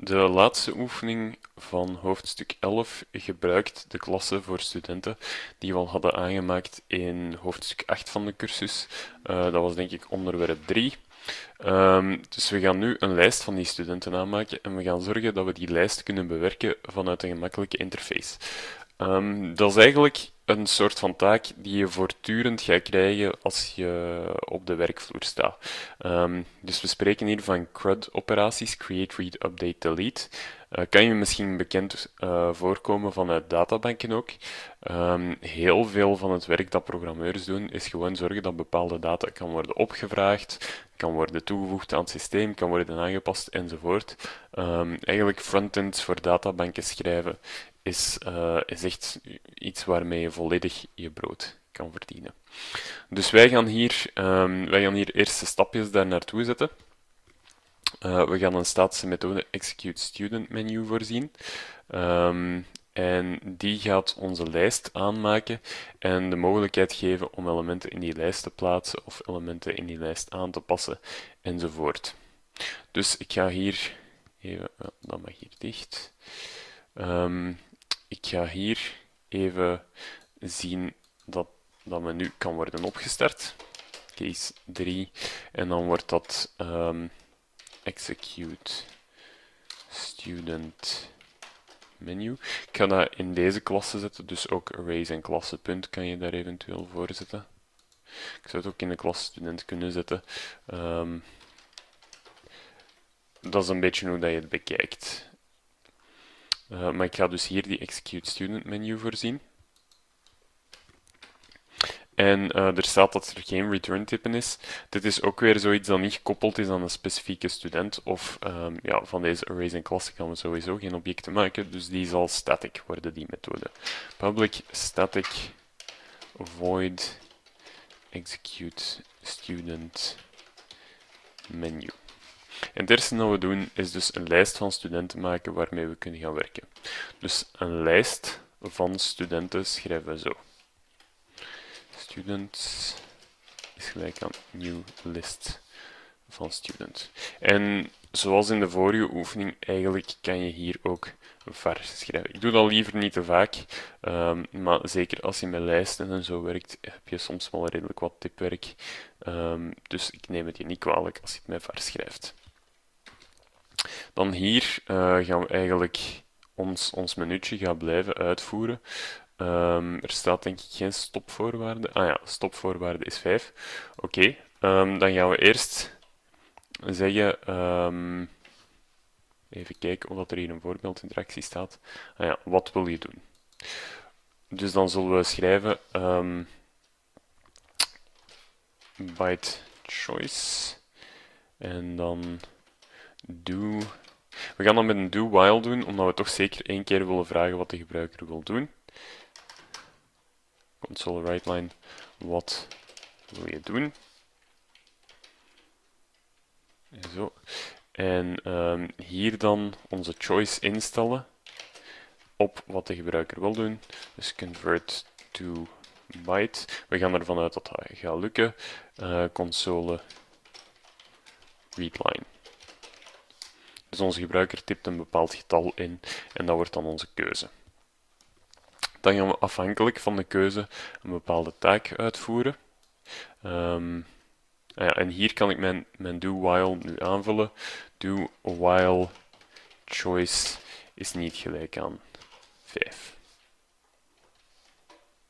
De laatste oefening van hoofdstuk 11 gebruikt de klasse voor studenten die we al hadden aangemaakt in hoofdstuk 8 van de cursus. Uh, dat was denk ik onderwerp 3. Um, ehm, dus we gaan nu een lijst van die studenten aanmaken en we gaan zorgen dat we die lijst kunnen bewerken vanuit een gemakkelijke interface. Um, dat is eigenlijk een soort van taak die je voortdurend gaat krijgen als je op de werkvloer staat. Um, dus we spreken hier van CRUD-operaties, Create, Read, Update, Delete. Uh, kan je misschien bekend uh, voorkomen vanuit databanken ook. Um, heel veel van het werk dat programmeurs doen, is gewoon zorgen dat bepaalde data kan worden opgevraagd, kan worden toegevoegd aan het systeem, kan worden aangepast enzovoort. Eigenlijk frontends voor databanken schrijven is, uh, is echt iets waarmee je volledig je brood kan verdienen. Dus wij gaan hier, um, wij gaan hier eerste stapjes daar naartoe zetten. Uh, we gaan een statische methode execute student menu voorzien. Um, en die gaat onze lijst aanmaken en de mogelijkheid geven om elementen in die lijst te plaatsen of elementen in die lijst aan te passen enzovoort. Dus ik ga hier even, dat mag hier dicht. Um, ik ga hier even zien dat dat menu kan worden opgestart. Case 3. En dan wordt dat um, execute student menu. Ik ga dat in deze klasse zetten, dus ook arrays en klassenpunt kan je daar eventueel voor zetten. Ik zou het ook in de klas student kunnen zetten. Um, dat is een beetje hoe dat je het bekijkt. Uh, maar ik ga dus hier die Execute Student menu voorzien. En uh, er staat dat er geen return type is. Dit is ook weer zoiets dat niet gekoppeld is aan een specifieke student. Of um, ja, van deze arrays en klassen gaan we sowieso geen objecten maken. Dus die zal static worden, die methode. Public static void execute student menu. Het eerste dat we doen is dus een lijst van studenten maken waarmee we kunnen gaan werken. Dus een lijst van studenten schrijven we zo. Students is gelijk aan new list van students. En zoals in de vorige oefening, eigenlijk kan je hier ook vers schrijven. Ik doe dat liever niet te vaak, um, maar zeker als je met lijsten en zo werkt, heb je soms wel redelijk wat tipwerk. Um, dus ik neem het je niet kwalijk als je het met vers schrijft. Dan hier uh, gaan we eigenlijk ons, ons minuutje gaan blijven uitvoeren. Um, er staat denk ik geen stopvoorwaarde. Ah ja, stopvoorwaarde is 5. Oké, um, dan gaan we eerst zeggen... Um, even kijken of er hier een voorbeeldinteractie staat. Ah ja, wat wil je doen? Dus dan zullen we schrijven byte choice en dan do. We gaan dat met een do while doen, omdat we toch zeker één keer willen vragen wat de gebruiker wil doen. Console write line, wat wil je doen? Zo. En um, hier dan onze choice instellen op wat de gebruiker wil doen. Dus convert to byte. We gaan ervan uit dat dat gaat lukken. Uh, console readline. Dus onze gebruiker typt een bepaald getal in en dat wordt dan onze keuze. Dan gaan we afhankelijk van de keuze een bepaalde taak uitvoeren. Um, ja, en hier kan ik mijn, mijn do while nu aanvullen. Do while choice is niet gelijk aan 5.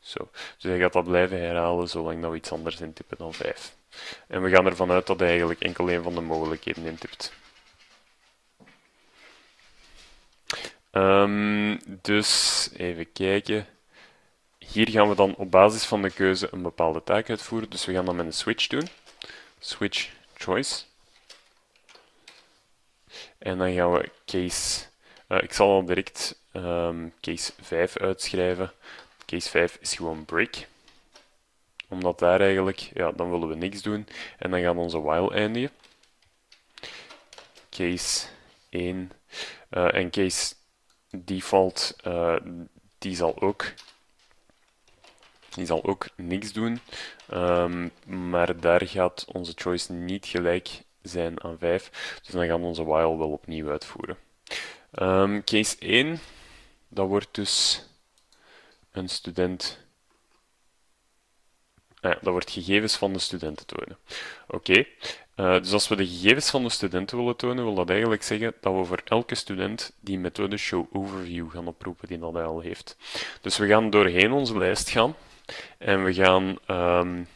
Zo. Dus hij gaat dat blijven herhalen zolang dat we iets anders intippen dan 5. En we gaan ervan uit dat hij eigenlijk enkel een van de mogelijkheden intipt. Um, dus even kijken. Hier gaan we dan op basis van de keuze een bepaalde taak uitvoeren. Dus we gaan dat met een switch doen. Switch choice. En dan gaan we case. Uh, ik zal al direct um, case 5 uitschrijven. Case 5 is gewoon break. Omdat daar eigenlijk, ja, dan willen we niks doen. En dan gaan we onze while eindigen. Case 1. Uh, en case default, uh, die zal ook die zal ook niks doen, um, maar daar gaat onze choice niet gelijk zijn aan 5, dus dan gaan we onze while wel opnieuw uitvoeren. Ehm, case 1, dat wordt dus een student Ah dat wordt gegevens van de studenten tonen. Oké, eh, dus als we de gegevens van de studenten willen tonen, wil dat eigenlijk zeggen dat we voor elke student die methode show overview gaan oproepen die dat al heeft. Dus we gaan doorheen onze lijst gaan en we gaan um,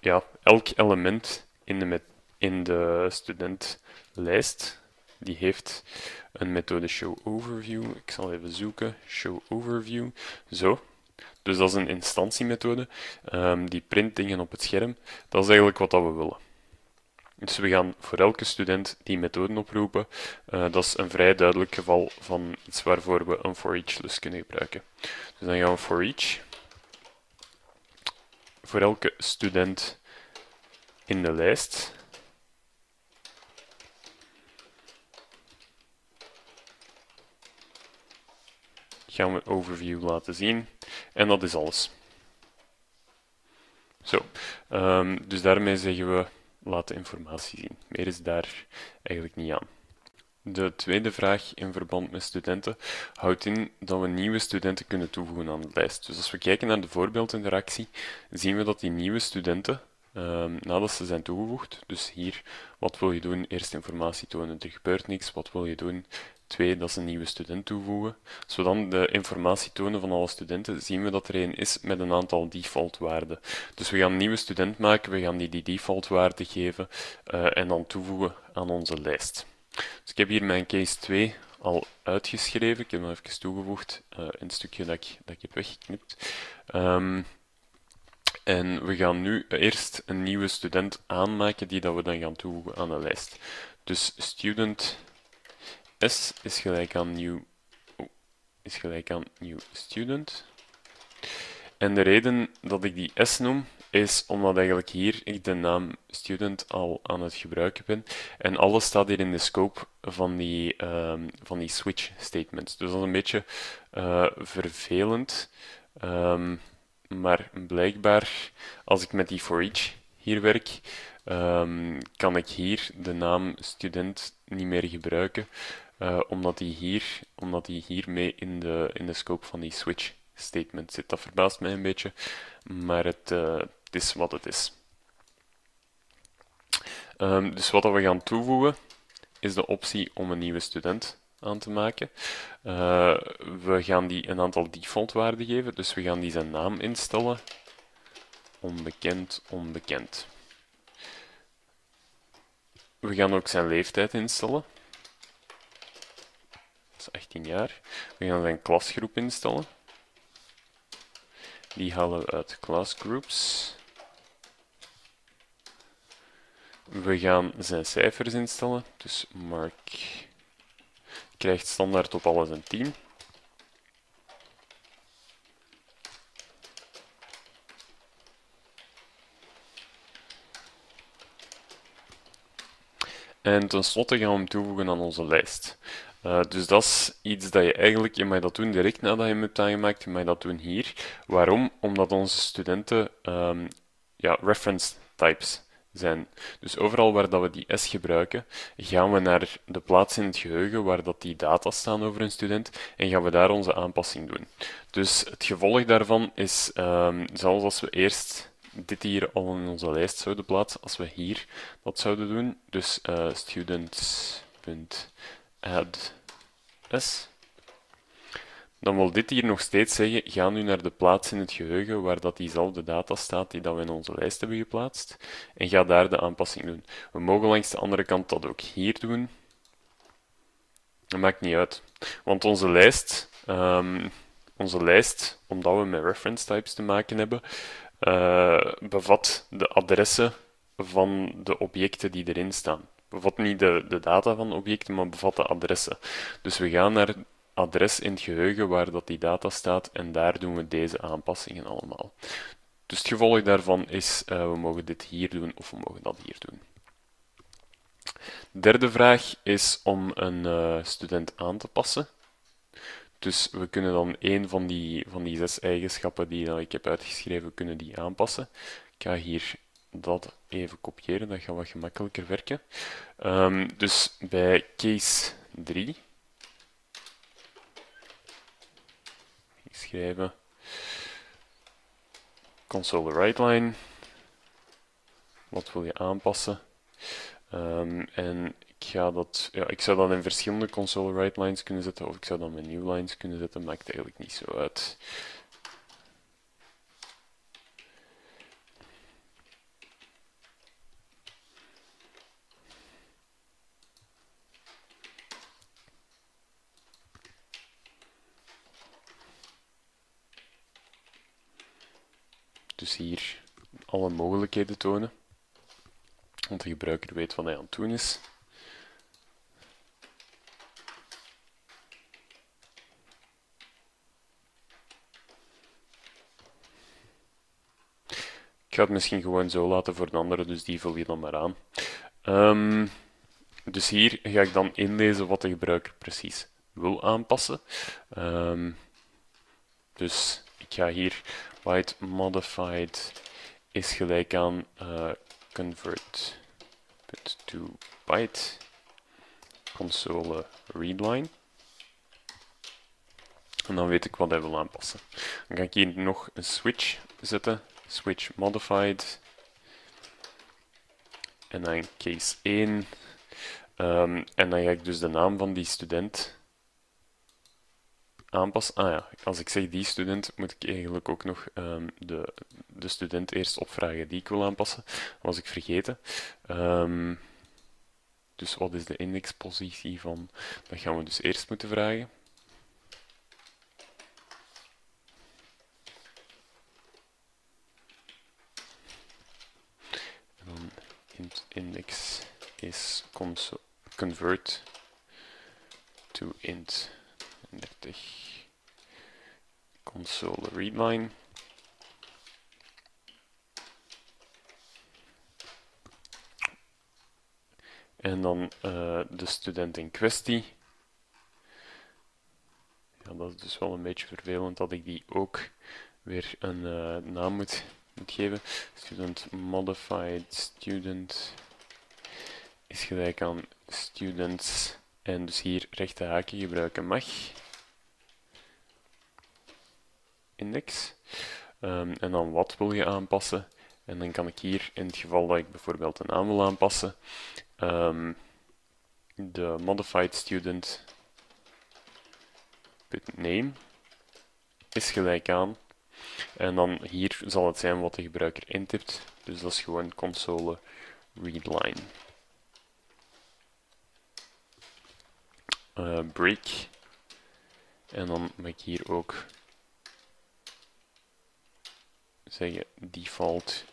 ja, elk element in de, in de studentlijst, die heeft een methode show overview. Ik zal even zoeken, show overview. Zo, dus dat is een instantiemethode, um, die print dingen op het scherm. Dat is eigenlijk wat dat we willen. Dus we gaan voor elke student die methode oproepen. Uh, dat is een vrij duidelijk geval van iets waarvoor we een for each lus kunnen gebruiken. Dus dan gaan we for each. Voor elke student in de lijst gaan we overview laten zien. En dat is alles. Zo, um, dus daarmee zeggen we laten informatie zien. Meer is daar eigenlijk niet aan. De tweede vraag in verband met studenten houdt in dat we nieuwe studenten kunnen toevoegen aan de lijst. Dus als we kijken naar de voorbeeldinteractie, zien we dat die nieuwe studenten, um, nadat ze zijn toegevoegd, dus hier, wat wil je doen? Eerst informatie tonen, er gebeurt niks. Wat wil je doen? 2, dat is een nieuwe student toevoegen. Als we dan de informatie tonen van alle studenten, zien we dat er een is met een aantal default waarden. Dus we gaan een nieuwe student maken, we gaan die die default waarde geven uh, en dan toevoegen aan onze lijst. Dus ik heb hier mijn case 2 al uitgeschreven. Ik heb hem even toegevoegd, uh, een stukje dat ik, dat ik heb weggeknipt. Um, en we gaan nu eerst een nieuwe student aanmaken die dat we dan gaan toevoegen aan de lijst. Dus student S is gelijk aan new, oh, is gelijk aan new student. En de reden dat ik die S noem, is omdat eigenlijk hier ik de naam student al aan het gebruiken ben. En alles staat hier in de scope van die, um, van die switch statements. Dus dat is een beetje uh, vervelend. Um, maar blijkbaar, als ik met die for each hier werk, um, kan ik hier de naam student niet meer gebruiken. Uh, omdat die hier, omdat die hier mee in de, in de scope van die switch statement zit. Dat verbaast mij een beetje, maar het, het is wat het is. Um, dus wat we gaan toevoegen is de optie om een nieuwe student aan te maken. Uh, we gaan die een aantal default waarden geven, dus we gaan die zijn naam instellen. Onbekend, onbekend. We gaan ook zijn leeftijd instellen. 18 jaar. We gaan zijn klasgroep instellen. Die halen we uit classgroups. We gaan zijn cijfers instellen. Dus Mark krijgt standaard op alles een 10. En tenslotte gaan we hem toevoegen aan onze lijst. Uh, dus dat is iets dat je eigenlijk, je mag dat doen direct nadat je hem hebt aangemaakt, je mag dat doen hier. Waarom? Omdat onze studenten um, ja, reference types zijn. Dus overal waar dat we die S gebruiken, gaan we naar de plaats in het geheugen waar dat die data staan over een student en gaan we daar onze aanpassing doen. Dus het gevolg daarvan is, um, zelfs als we eerst dit hier al in onze lijst zouden plaatsen, als we hier dat zouden doen, dus uh, students.add dan wil dit hier nog steeds zeggen, ga nu naar de plaats in het geheugen waar dat diezelfde data staat die dat we in onze lijst hebben geplaatst en ga daar de aanpassing doen. We mogen langs de andere kant dat ook hier doen. Dat maakt niet uit, want onze lijst, um, onze lijst omdat we met reference types te maken hebben, uh, bevat de adressen van de objecten die erin staan bevat niet de, de data van objecten, maar bevat de adressen. Dus we gaan naar adres in het geheugen waar dat die data staat en daar doen we deze aanpassingen allemaal. Dus het gevolg daarvan is, uh, we mogen dit hier doen of we mogen dat hier doen. De derde vraag is om een uh, student aan te passen. Dus we kunnen dan één van die, van die zes eigenschappen die ik heb uitgeschreven, kunnen die aanpassen. Ik ga hier dat even kopiëren, dat gaat wat gemakkelijker werken. Ehm, dus bij case 3 schrijven eh, console write line. Wat wil je aanpassen? Ehm, en ik, ga dat, ja, ik zou dat in verschillende console write lines kunnen zetten, of ik zou dat met new lines kunnen zetten, maakt eigenlijk niet zo uit. Dus hier alle mogelijkheden tonen. Want de gebruiker weet wat hij aan het doen is. Ik ga het misschien gewoon zo laten voor de andere, dus die vul je dan maar aan. Um, dus hier ga ik dan inlezen wat de gebruiker precies wil aanpassen. Um, dus ik ga hier byte modified is gelijk aan uh, convert to byte console readline. En dan weet ik wat hij wil aanpassen. Dan ga ik hier nog een switch zetten. Switch modified. En dan case 1. Um, en dan ga ik dus de naam van die student aanpassen. Ah ja, als ik zeg die student, moet ik eigenlijk ook nog um, de, de student eerst opvragen die ik wil aanpassen. Dat was ik vergeten. Um, dus wat is de indexpositie van? Dat gaan we dus eerst moeten vragen. En dan int index is convert to int 30 console readline. En dan uh, de student in kwestie. Ja, dat is dus wel een beetje vervelend dat ik die ook weer een uh, naam moet, moet geven. Student modified student is gelijk aan students en dus hier rechte haakje gebruiken mag. Index. Um, en dan wat wil je aanpassen? En dan kan ik hier, in het geval dat ik bijvoorbeeld een naam wil aanpassen, um, de modified student name is gelijk aan. En dan hier zal het zijn wat de gebruiker intipt. Dus dat is gewoon console readline. Uh, break. En dan mag ik hier ook zeggen default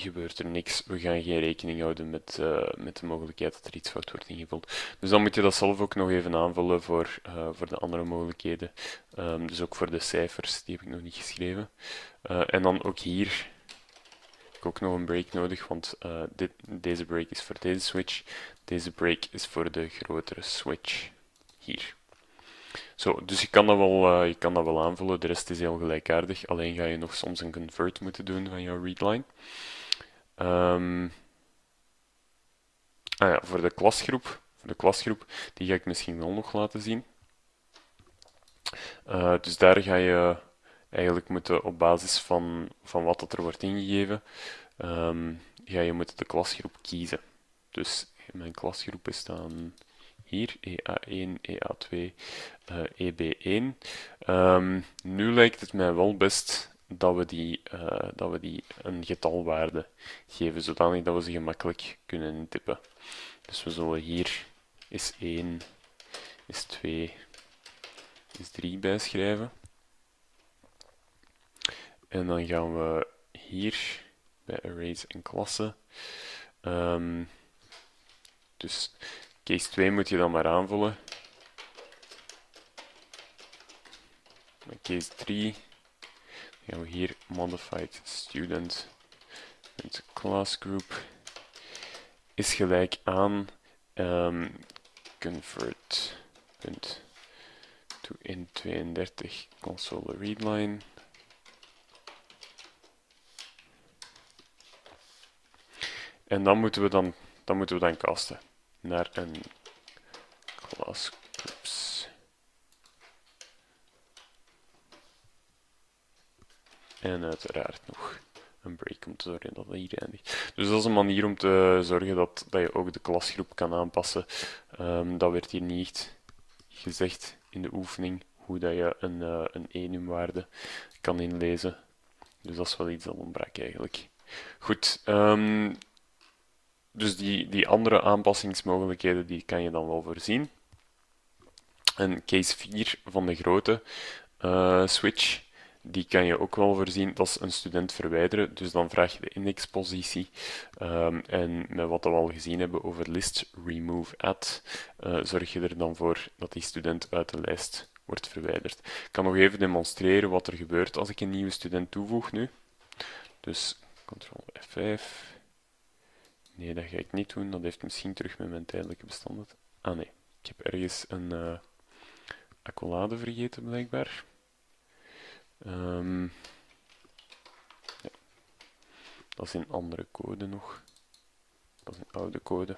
gebeurt er niks. We gaan geen rekening houden met, uh, met de mogelijkheid dat er iets fout wordt ingevuld. Dus dan moet je dat zelf ook nog even aanvullen voor, uh, voor de andere mogelijkheden. Um, dus ook voor de cijfers, die heb ik nog niet geschreven. En dan ook hier ook nog een break nodig, want dit, deze break is voor deze switch, deze break is voor de grotere switch hier. Zo, dus je kan, dat wel, uh, je kan dat wel aanvullen, de rest is heel gelijkaardig, alleen ga je nog soms een convert moeten doen van jouw readline. Um, ah ja, voor de klasgroep, voor de klasgroep, die ga ik misschien wel nog laten zien. Uh, dus daar ga je eigenlijk moeten op basis van, van wat dat er wordt ingegeven, um, ga je moeten de klasgroep kiezen. Dus mijn klasgroepen staan hier, EA1, EA2, uh, EB1. Um, nu lijkt het mij wel best dat we die, uh, dat we die een getalwaarde geven, zodanig dat we ze gemakkelijk kunnen intippen. Dus we zullen hier is 1, is 2, is 3 bijschrijven. En dan gaan we hier bij arrays en klassen. Um, dus case 2 moet je dan maar aanvullen. Bij case 3 gaan we hier modified student met class group is gelijk aan um, convert to in 32 console readline En dan moeten we dan, dan moeten we dan casten naar een class groups. En uiteraard nog een break om te zorgen dat dat hier eindigt. Dus dat is een manier om te zorgen dat, dat je ook de klasgroep kan aanpassen. Ehm, dat werd hier niet gezegd in de oefening, hoe dat je een, uh, een enumwaarde kan inlezen. Dus dat is wel iets dat ontbrak eigenlijk. Goed, ehm, dus die, die andere aanpassingsmogelijkheden die kan je dan wel voorzien. En case 4 van de grote uh, switch, die kan je ook wel voorzien. Dat is een student verwijderen, dus dan vraag je de indexpositie. Um, en met wat we al gezien hebben over list remove add, uh, zorg je er dan voor dat die student uit de lijst wordt verwijderd. Ik kan nog even demonstreren wat er gebeurt als ik een nieuwe student toevoeg nu. Dus Ctrl F5. Nee, dat ga ik niet doen. Dat heeft misschien terug met mijn tijdelijke bestanden. Ah nee, ik heb ergens een uh, accolade vergeten blijkbaar. Um. Dat is een andere code nog. Dat is een oude code.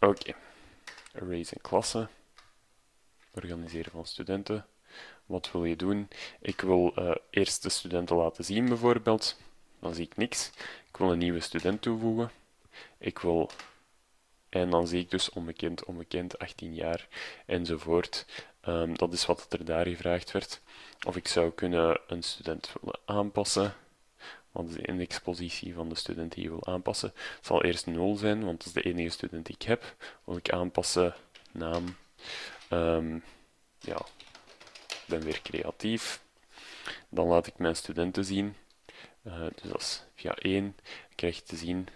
Oké. Okay. Erase en klassen. Organiseren van studenten. Wat wil je doen? Ik wil uh, eerst de studenten laten zien bijvoorbeeld. Dan zie ik niks. Ik wil een nieuwe student toevoegen. Ik wil... En dan zie ik dus onbekend, onbekend, 18 jaar, enzovoort. Um, dat is wat er daar gevraagd werd. Of ik zou kunnen een student willen aanpassen. Is de indexpositie van de student die je wil aanpassen? Zal eerst 0 zijn, want dat is de enige student die ik heb. Wil ik aanpassen, naam. Um, ja, ik ben weer creatief. Dan laat ik mijn studenten zien. Uh, dus is via 1. krijg je te zien